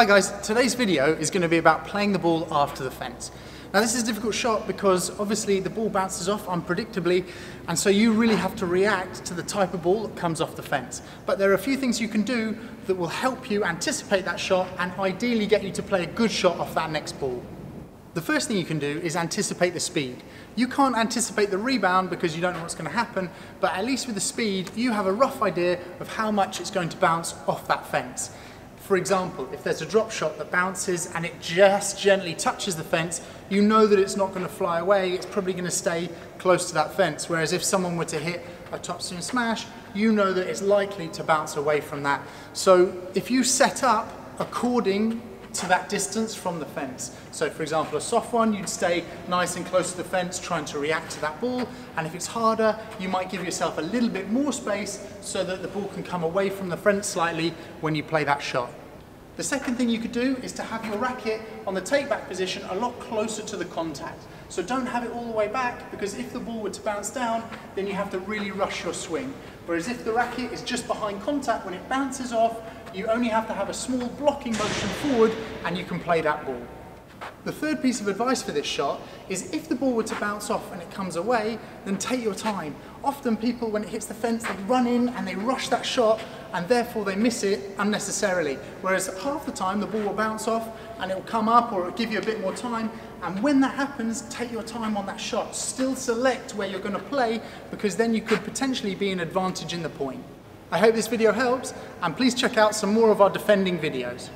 Hi guys, today's video is going to be about playing the ball after the fence. Now this is a difficult shot because obviously the ball bounces off unpredictably and so you really have to react to the type of ball that comes off the fence. But there are a few things you can do that will help you anticipate that shot and ideally get you to play a good shot off that next ball. The first thing you can do is anticipate the speed. You can't anticipate the rebound because you don't know what's going to happen, but at least with the speed, you have a rough idea of how much it's going to bounce off that fence. For example, if there's a drop shot that bounces and it just gently touches the fence, you know that it's not going to fly away, it's probably going to stay close to that fence. Whereas if someone were to hit a topspin smash, you know that it's likely to bounce away from that. So if you set up according to that distance from the fence. So for example, a soft one, you'd stay nice and close to the fence trying to react to that ball. And if it's harder, you might give yourself a little bit more space so that the ball can come away from the fence slightly when you play that shot. The second thing you could do is to have your racket on the take back position a lot closer to the contact. So don't have it all the way back because if the ball were to bounce down, then you have to really rush your swing. Whereas if the racket is just behind contact, when it bounces off, you only have to have a small blocking motion forward and you can play that ball. The third piece of advice for this shot is if the ball were to bounce off and it comes away, then take your time. Often people, when it hits the fence, they run in and they rush that shot and therefore they miss it unnecessarily. Whereas half the time the ball will bounce off and it will come up or it'll give you a bit more time. And when that happens, take your time on that shot. Still select where you're going to play because then you could potentially be an advantage in the point. I hope this video helps and please check out some more of our defending videos.